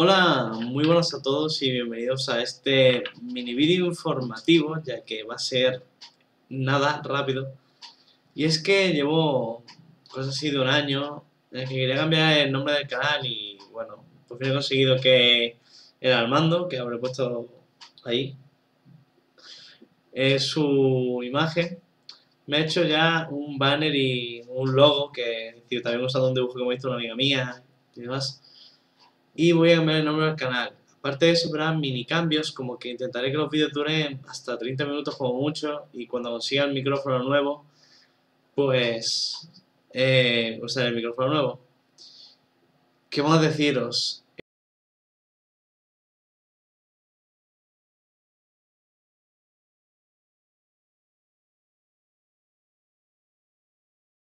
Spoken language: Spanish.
Hola, muy buenas a todos y bienvenidos a este mini vídeo informativo, ya que va a ser nada rápido. Y es que llevo cosas así de un año en que quería cambiar el nombre del canal y bueno, por fin he conseguido que el Armando, que habré puesto ahí, es su imagen, me ha hecho ya un banner y un logo que también usando un dibujo que me visto una amiga mía y demás y voy a cambiar el nombre del canal. Aparte de eso, habrá mini cambios, como que intentaré que los vídeos duren hasta 30 minutos como mucho y cuando consiga el micrófono nuevo, pues eh, usaré el micrófono nuevo. ¿Qué más deciros?